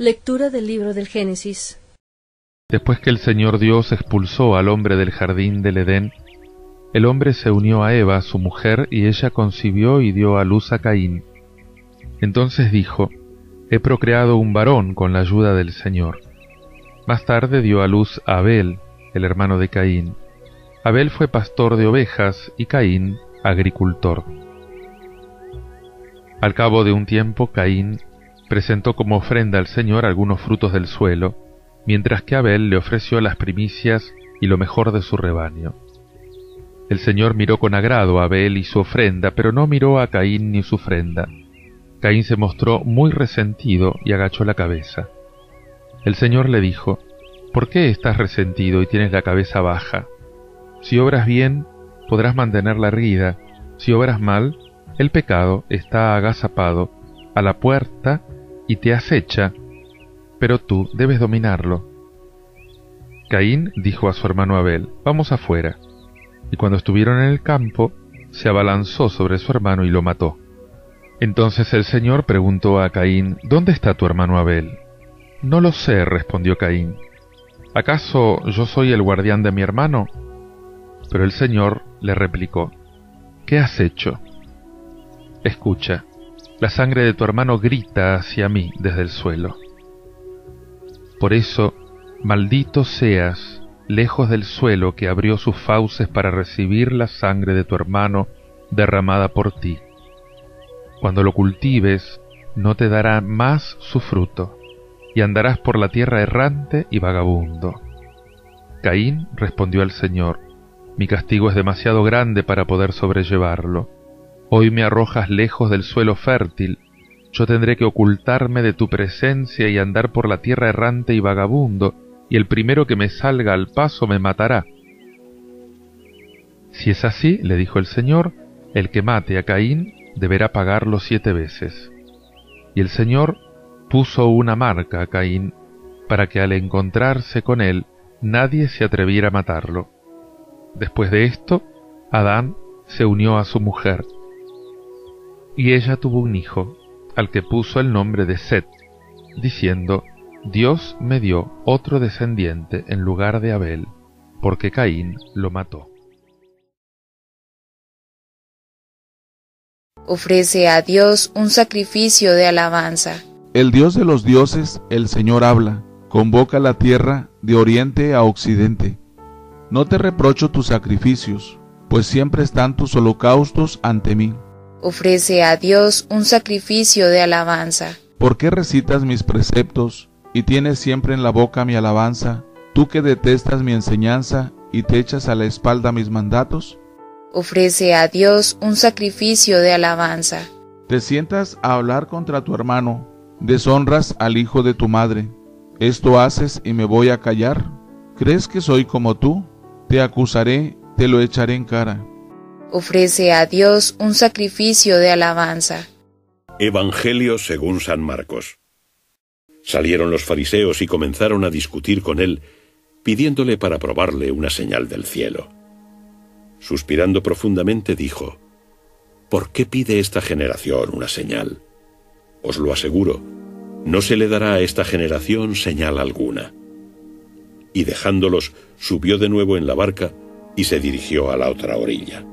Lectura del libro del Génesis. Después que el Señor Dios expulsó al hombre del jardín del Edén, el hombre se unió a Eva, su mujer, y ella concibió y dio a luz a Caín. Entonces dijo, He procreado un varón con la ayuda del Señor. Más tarde dio a luz a Abel, el hermano de Caín. Abel fue pastor de ovejas y Caín agricultor. Al cabo de un tiempo, Caín presentó como ofrenda al Señor algunos frutos del suelo, mientras que Abel le ofreció las primicias y lo mejor de su rebaño. El Señor miró con agrado a Abel y su ofrenda, pero no miró a Caín ni su ofrenda. Caín se mostró muy resentido y agachó la cabeza. El Señor le dijo, ¿Por qué estás resentido y tienes la cabeza baja? Si obras bien, podrás mantener la si obras mal, el pecado está agazapado a la puerta y te acecha, pero tú debes dominarlo. Caín dijo a su hermano Abel, vamos afuera. Y cuando estuvieron en el campo, se abalanzó sobre su hermano y lo mató. Entonces el Señor preguntó a Caín, ¿Dónde está tu hermano Abel? No lo sé, respondió Caín. ¿Acaso yo soy el guardián de mi hermano? Pero el Señor le replicó, ¿Qué has hecho? Escucha, la sangre de tu hermano grita hacia mí desde el suelo. Por eso, maldito seas, lejos del suelo que abrió sus fauces para recibir la sangre de tu hermano derramada por ti. Cuando lo cultives, no te dará más su fruto, y andarás por la tierra errante y vagabundo. Caín respondió al Señor, mi castigo es demasiado grande para poder sobrellevarlo. Hoy me arrojas lejos del suelo fértil, yo tendré que ocultarme de tu presencia y andar por la tierra errante y vagabundo, y el primero que me salga al paso me matará. Si es así, le dijo el Señor, el que mate a Caín deberá pagarlo siete veces. Y el Señor puso una marca a Caín, para que al encontrarse con él nadie se atreviera a matarlo. Después de esto, Adán se unió a su mujer, y ella tuvo un hijo, al que puso el nombre de Set, diciendo, Dios me dio otro descendiente en lugar de Abel, porque Caín lo mató. Ofrece a Dios un sacrificio de alabanza. El Dios de los dioses, el Señor habla, convoca la tierra de oriente a occidente. No te reprocho tus sacrificios, pues siempre están tus holocaustos ante mí. Ofrece a Dios un sacrificio de alabanza. ¿Por qué recitas mis preceptos y tienes siempre en la boca mi alabanza, tú que detestas mi enseñanza y te echas a la espalda mis mandatos? Ofrece a Dios un sacrificio de alabanza. Te sientas a hablar contra tu hermano, deshonras al hijo de tu madre. ¿Esto haces y me voy a callar? ¿Crees que soy como tú? Te acusaré, te lo echaré en cara ofrece a Dios un sacrificio de alabanza. Evangelio según San Marcos. Salieron los fariseos y comenzaron a discutir con él, pidiéndole para probarle una señal del cielo. Suspirando profundamente dijo, ¿Por qué pide esta generación una señal? Os lo aseguro, no se le dará a esta generación señal alguna. Y dejándolos, subió de nuevo en la barca y se dirigió a la otra orilla.